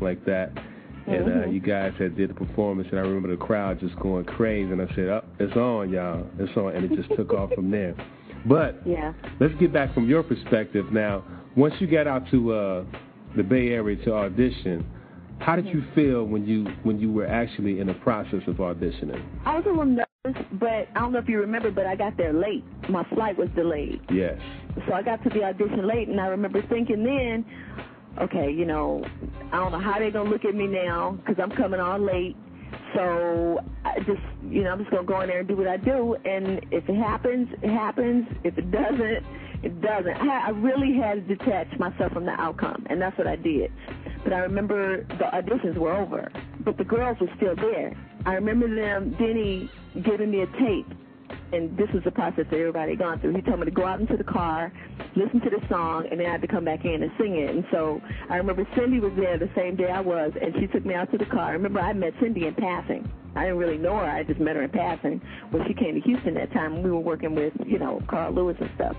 like that. And uh, Mhm. you guys had did the performance, and I remember the crowd just going crazy. And I said, "Oh, it's on, y'all! It's on!" And it just took off from there. But Yeah. let's get back from your perspective now. Once you got out to uh, the Bay Area to audition, how did you feel when you when you were actually in the process of auditioning? I was a little nervous, but I don't know if you remember, but I got there late. My flight was delayed. Yes. So I got to the audition late, and I remember thinking then, okay, you know, I don't know how they're to look at me now because I'm coming on late. So I just, you know, I'm just to go in there and do what I do. And if it happens, it happens. If it doesn't, it doesn't. I, I really had to detach myself from the outcome, and that's what I did. But I remember the auditions were over, but the girls were still there. I remember them, Denny, giving me a tape and this was the process that everybody had gone through. He told me to go out into the car, listen to the song, and then I had to come back in and sing it. And so I remember Cindy was there the same day I was, and she took me out to the car. I remember I met Cindy in passing. I didn't really know her. I just met her in passing when she came to Houston that time. We were working with, you know, Carl Lewis and stuff.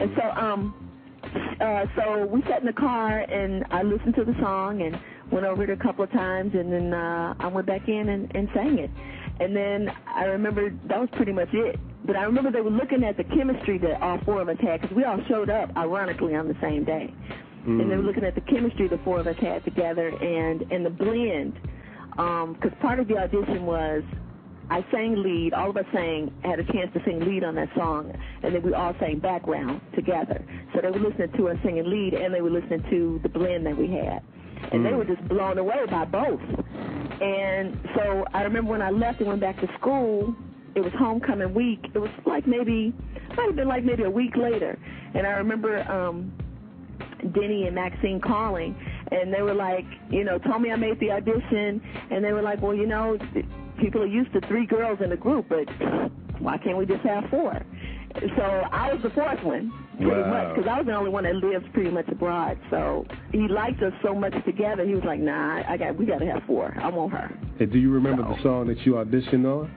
And so, um, uh, so we sat in the car and I listened to the song and went over it a couple of times and then uh, I went back in and, and sang it. And then I remember that was pretty much it. But I remember they were looking at the chemistry that all four of us had because we all showed up ironically on the same day. And they were hmm. looking at the chemistry the four of us had together and and the blend. Um, because part of the audition was I sang lead. All of us sang, had a chance to sing lead on that song, and then we all sang background together. So they were listening to us singing lead, and they were listening to the blend that we had, and they hmm. were just blown away by both. And so I remember when I left and went back to school, it was homecoming week. It was like maybe, might have been like maybe a week later, and I remember um Denny and Maxine calling, and they were like, you know, told me I made the audition, and they were like, well, you know, people are used to three girls in a group, but why can't we just have four? So I was the fourth one, pretty Wow. much, because I was the only one that lives pretty much abroad. So he liked us so much together. He was like, nah, I got, we got to have four. I want her. And do you remember the song that you auditioned on?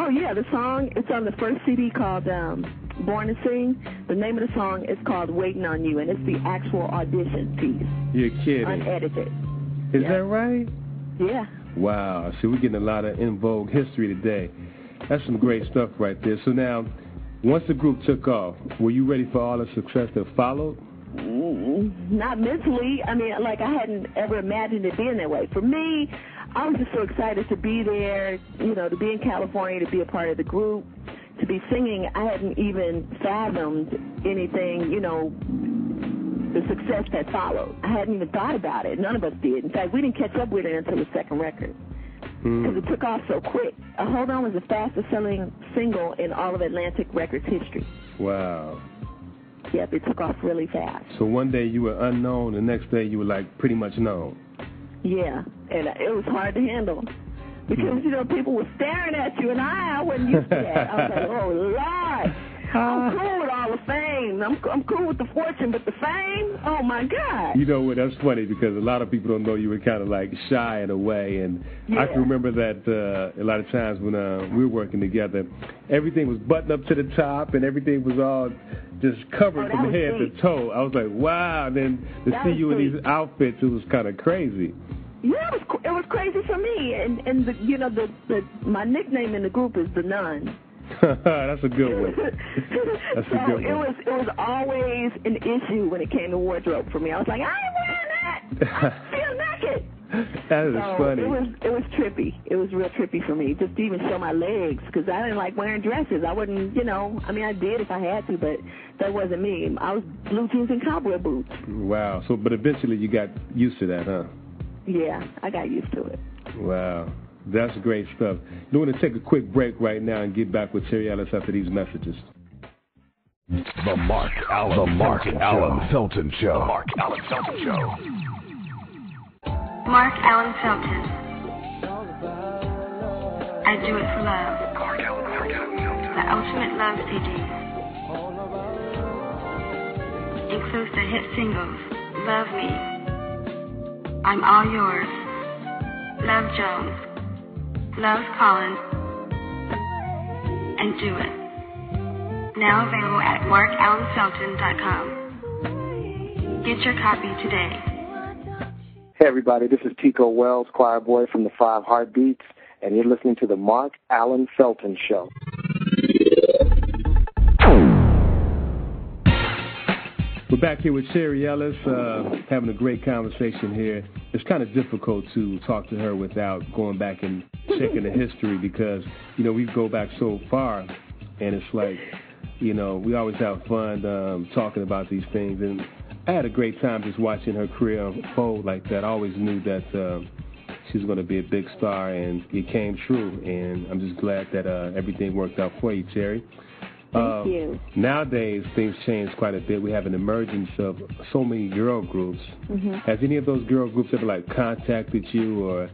Oh yeah, the song it's on the first CD called um, Born to Sing. The name of the song is called Waiting on You, and it's the actual audition piece, You're kidding. unedited. Is that right? Yeah. Wow. See, we're getting a lot of En Vogue history today. That's some great stuff right there. So now, once the group took off, were you ready for all the success that followed? Not mentally. I mean, like I hadn't ever imagined it being that way. For me, I was just so excited to be there. You know, to be in California, to be a part of the group, to be singing. I hadn't even fathomed anything. You know, the success that followed. I hadn't even thought about it. None of us did. In fact, we didn't catch up with it until the second record because it took off so quick. Uh, Hold On was the fastest selling single in all of Atlantic Records history. Wow. Yep, it took off really fast. So one day you were unknown, the next day you were like pretty much known. Yeah, and it was hard to handle because you know people were staring at you, and I, I wasn't used to that. I was like, oh Lord, I'm cool with all the fame. I'm I'm cool with the fortune, but the fame, oh my God. You know what? That's funny because a lot of people don't know you were kind of like shy in a way, and I can remember that uh, a lot of times when uh, we were working together, everything was buttoned up to the top and everything was all just covered Oh, from head to toe. I was like, wow. Then to That see you in these outfits, it was kind of crazy. Yeah, it was it was crazy for me, and and the, you know the the my nickname in the group is the Nun. That's a good one. That's so a good one. it was it was always an issue when it came to wardrobe for me. I was like, I ain't wearing that. I feel naked. that is so funny. It was it was trippy. It was real trippy for me just to even show my legs because I didn't like wearing dresses. I wouldn't, you know. I mean, I did if I had to, but that wasn't me. I was blue jeans and cowboy boots. Wow. So, but eventually you got used to that, huh? Yeah, I got used to it. Wow. That's great stuff. We're going to take a quick break right now and get back with Terry Ellis after these messages. The Mark Allen, the Mark Allen Felton Show. The Mark Allen Felton Show. Mark Allen Felton. I do it for love. Mark Allen, Felton. The ultimate love CD. Includes the hit singles Love Me, I'm All Yours, Love Jones, Love Collins, and Do It. Now available at markallenfelton.com. Get your copy today. Hey, everybody, this is Tico Wells, choir boy from the Five Heartbeats, and you're listening to the Mark Allen Felton Show. We're back here with Sherry Ellis, uh, having a great conversation here. It's kind of difficult to talk to her without going back and checking the history because, you know, we go back so far, and it's like, you know, we always have fun um, talking about these things. And I had a great time just watching her career unfold like that. I always knew that uh, she was going to be a big star, and it came true. And I'm just glad that uh, everything worked out for you, Cherry. Thank uh, you. Nowadays, things change quite a bit. We have an emergence of so many girl groups. Mm-hmm. Has any of those girl groups ever like contacted you, or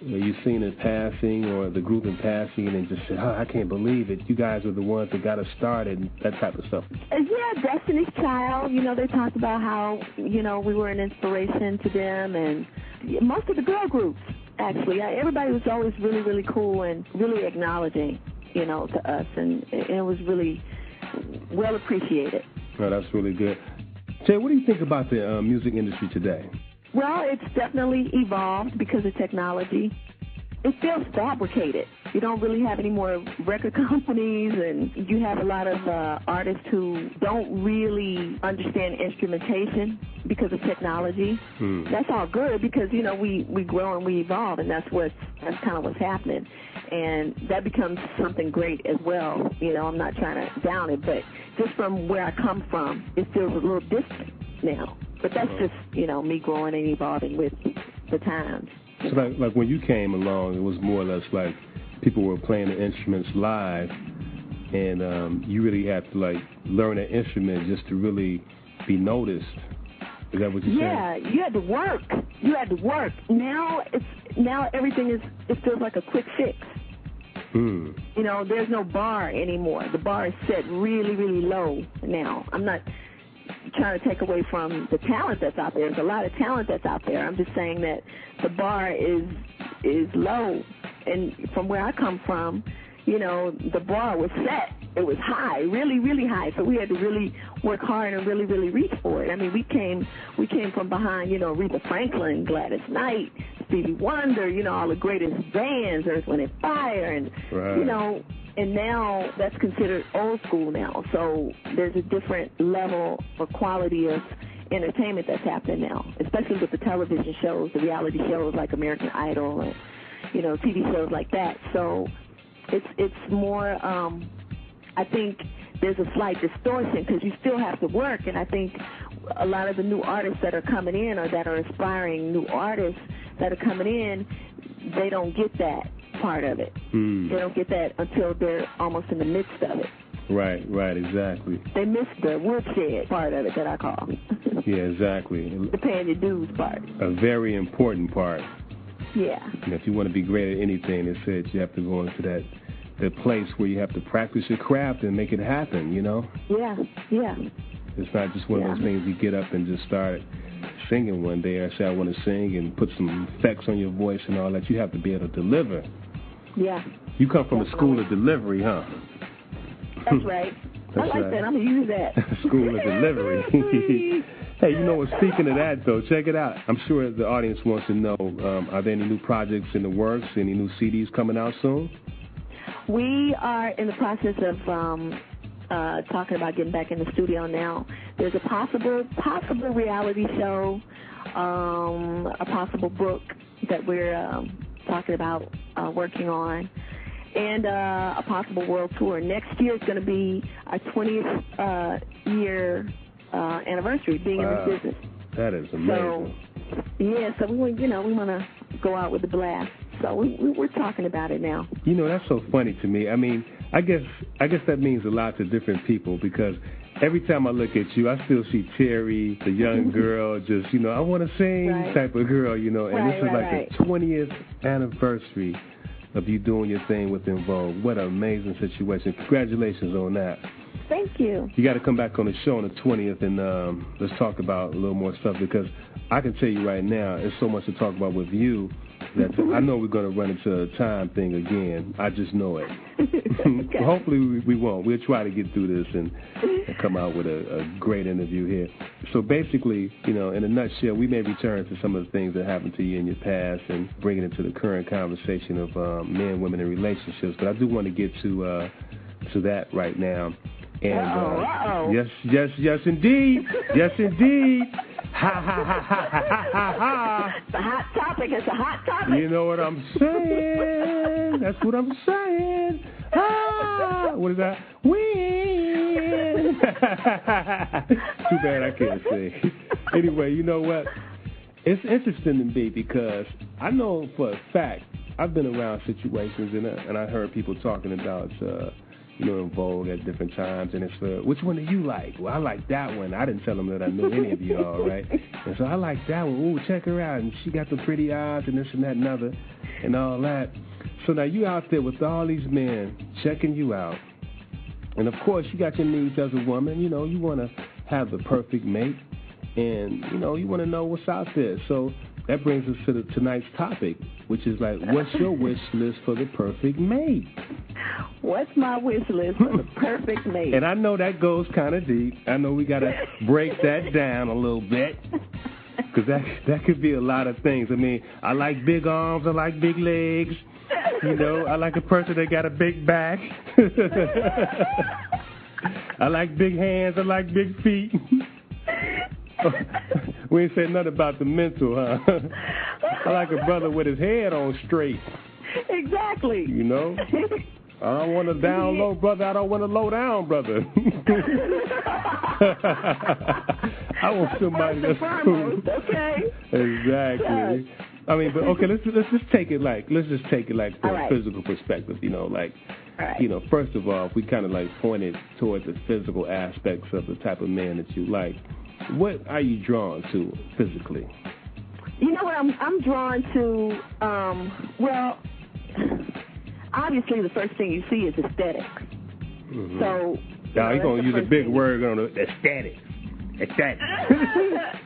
you seen in passing, or the group in passing, and just said, "Oh, I can't believe it! You guys are the ones that got us started," and that type of stuff? Uh, yeah, Destiny's Child. You know, they talked about how you know we were an inspiration to them, and most of the girl groups actually. Everybody was always really, really cool and really acknowledging, you know, to us, and, and it was really well appreciated. Oh, that's really good. Jay, what do you think about the uh, music industry today? Well, it's definitely evolved because of technology. It feels fabricated. You don't really have any more record companies, and you have a lot of uh, artists who don't really understand instrumentation because of technology. Hmm. That's all good because you know we we grow and we evolve, and that's what's that's kind of what's happening, and that becomes something great as well. You know, I'm not trying to down it, but just from where I come from, it feels a little distant now. But that's just you know me growing and evolving with the times. So like like when you came along, it was more or less like people were playing the instruments live, and um, you really had to like learn an instrument just to really be noticed. Is that what you're yeah, saying? Yeah, you had to work. You had to work. Now it's now everything is it feels like a quick fix. Hmm. You know, there's no bar anymore. The bar is set really, really low now. I'm not trying to take away from the talent that's out there. There's a lot of talent that's out there. I'm just saying that the bar is is low, and from where I come from, you know, the bar was set. It was high, really, really high. So we had to really work hard and really, really reach for it. I mean, we came we came from behind, you know, Aretha Franklin, Gladys Knight, Stevie Wonder, you know, all the greatest bands, Earth, Wind and Fire, and right. you know, and now that's considered old school now. So there's a different level or quality of entertainment that's happening now, especially with the television shows, the reality shows like American Idol, and you know TV shows like that. So it's it's more. um I think there's a slight distortion because you still have to work, and I think a lot of the new artists that are coming in or that are aspiring new artists that are coming in, they don't get that part of it. Hmm. They don't get that until they're almost in the midst of it. Right, right, exactly. They miss the woodshed part of it that I call. yeah, exactly. The paying your dues part. A very important part. Yeah. And if you want to be great at anything, it said you have to go into that that place where you have to practice your craft and make it happen. You know. Yeah, yeah. It's not just one yeah. of those things you get up and just start singing one day or say I want to sing and put some effects on your voice and all that. You have to be able to deliver. Yeah. You come from Definitely. a school of delivery, huh? That's right. That's I like right. that. I'm gonna use that. school of delivery. hey, you know what? Speaking of that, though, check it out. I'm sure the audience wants to know: um, Are there any new projects in the works? Any new CDs coming out soon? We are in the process of um, uh, talking about getting back in the studio now. There's a possible possible reality show, um, a possible book that we're um, talking about uh, working on, and uh, a possible world tour. Next year is going to be our 20th uh, year uh, anniversary being Wow. in this business. That is amazing. So yeah, so we want you know we want to go out with the blast. So we, we we're talking about it now. You know, that's so funny to me. I mean, I guess I guess that means a lot to different people because every time I look at you, I still see Terry, the young girl, just you know, I want to sing Right. type of girl, you know. And Right, this is right, like the 20th anniversary of you doing your thing with In What an amazing situation! Congratulations on that. thank you. You got to come back on the show on the 20th and um, let's talk about a little more stuff because I can tell you right now, there's so much to talk about with you that I know we're going to run into a time thing again. I just know it. okay. Hopefully we, we won't. We'll try to get through this and, and come out with a, a great interview here. So basically, you know, in a nutshell, we may return to some of the things that happened to you in your past and bring it into the current conversation of um, men, women, and relationships. But I do want to get to uh, to that right now. And Uh-oh, uh-oh. yes, yes, yes, indeed, yes, indeed. Ha ha ha ha ha ha. It's a hot topic. It's a hot topic. You know what I'm saying? That's what I'm saying. Ah, what is that? Win. Too bad I can't sing. Anyway, you know what? It's interesting to me because I know for a fact I've been around situations and and I heard people talking about. Uh, you know, En Vogue at different times, and it's for which one do you like? Well, I like that one. I didn't tell them that I knew any of y'all, right? And so I like that one. Ooh, check her out, and she got the pretty eyes, and this and that and other, and all that. So now you out there with all these men checking you out, and of course you got your needs as a woman. You know, you want to have the perfect mate, and you know you want to know what's out there. So that brings us to the, tonight's topic, which is like, what's your wish list for the perfect mate? What's my wish list for the perfect mate? And I know that goes kind of deep. I know we got to break that down a little bit. Because that, that could be a lot of things. I mean, I like big arms, I like big legs. You know, I like a person that got a big back. I like big hands, I like big feet. we ain't said nothing about the mental, huh? I like a brother with his head on straight. Exactly. You know? I don't want to down low brother. I don't want a low down brother. I want somebody that's cool. okay? Exactly. I mean, but okay, let's let's just take it like let's just take it like from All a physical perspective. You know, like right. you know, first of all, if we kind of like pointed toward the physical aspects of the type of man that you like, what are you drawn to physically? You know what I'm I'm drawn to um well obviously the first thing you see is aesthetics. Mhm. So Now you you're gonna use a big thing. word on the aesthetic. Aesthetic.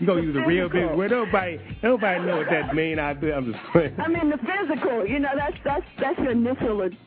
you're gonna use a real big word. Nobody nobody know what that means out. I'm just playing. I mean the physical, you know, that's that's that's your initial attraction.